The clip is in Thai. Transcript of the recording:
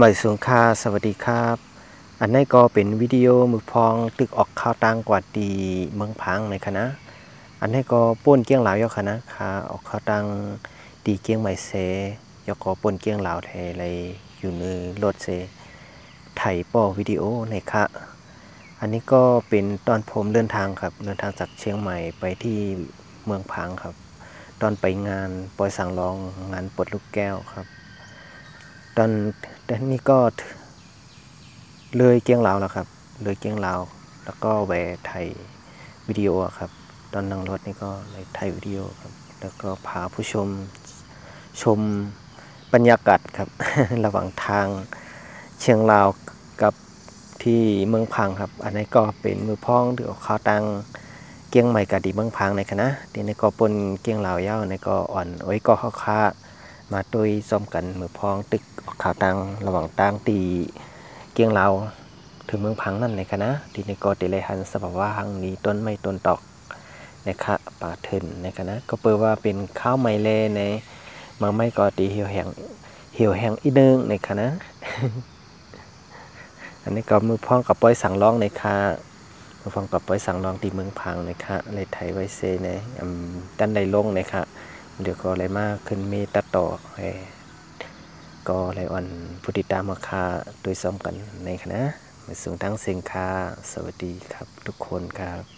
หมาสูงค่าสวัสดีครับ อันนี้ก็เป็นวิดีโอมือพองตึกออกข่าวต่างกว่าดีเมืองพังในคณะอันนี้ก็ป่นเกี้ยงเหลาวยคณะค่ะออกข่าวต่างดีเกี้ยงใหม่เซยก็ป่นเกี้ยงเหลาไทยอะไรอยู่ในรถเซไถป้อวิดีโอในค่ะอันนี้ก็เป็นตอนผมเดินทางครับเดินทางจากเชียงใหม่ไปที่เมืองพังครับ ตอนไปงานปอยสังรองงานปลดลูกแก้วครับ ตอนตอนนี้ก็เลยเกียงลาวแล้วครับ เลยเกียงลาว แล้วก็แวะไทยวิดีโอครับ ตอนนั่งรถนี่ก็เลยไทยวิดีโอครับ แล้วก็พาผู้ชมชมบรรยากาศครับ ระหว่างทางเชียงลาวกับที่เมืองพังครับ อันนี้ก็เป็นมือพ้องหรือข้าวตังเกียงใหม่กะดีเมืองพังในคณะที่ในก็ปนเกียงลาวเย้าในก็อ่อนโอ้ยก็ข้าวค้า มาตุยซ้อมกันมือพองตึกออกข่าวตังระหว่างตังตีเกียงลาถึงเมืองพังนั่นในคณะที่ในก็เตเลหันสภาวะหังนี้ต้นไม่ต้นตอกนะคะป่าเถินในคณะก็เปิดว่าเป็นข้าวไม้เลในเมืองไม่ก็ตีเหี่ยวแห้งเหี่ยวแห้งอีนึงในคณะอันนี้ก็มือพองกับป้อยสั่งร้องในคามือพองกับป้อยสั่งร้องตีเมืองพังในคะเลยไทยไว้เซในด้านใดลงในคะ เดี๋ยวก็อะไรมากขึ้นมีตัดต่อก็เลยอ่อนผู้ติดตามมาคาโดยซ้อมกันในคณะมาสูงทั้งเสียงคาสวัสดีครับทุกคนครับ